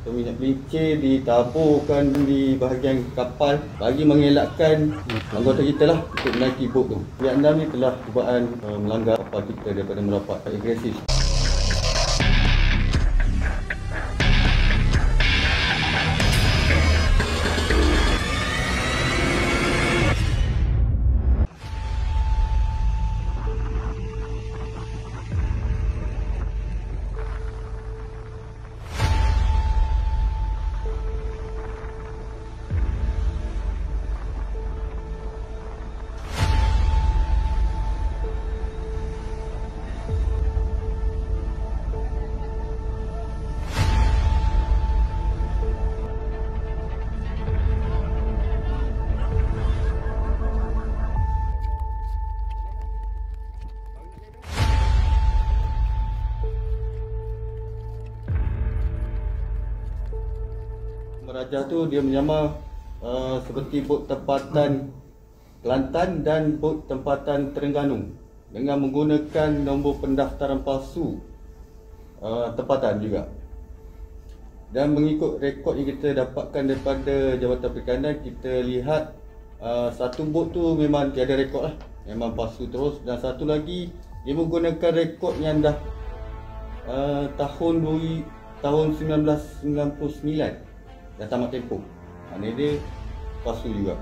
atau minyak pelincir ditaburkan di bahagian kapal bagi mengelakkan anggota kita lah untuk menaiki bot tu. Pihak enam ni telah cubaan uh, melanggar kapal kita daripada merapat agresif. Merajah tu dia menyamar uh, seperti bot tempatan Kelantan dan bot tempatan Terengganu dengan menggunakan nombor pendaftaran palsu uh, tempatan juga. Dan mengikut rekod yang kita dapatkan daripada Jabatan Perikanan, kita lihat uh, satu bot tu memang tiada rekod lah. Memang palsu terus. Dan satu lagi, dia menggunakan rekod yang dah uh, tahun tahun 1999 dah tamat tempoh. Ha, ni dia palsu juga.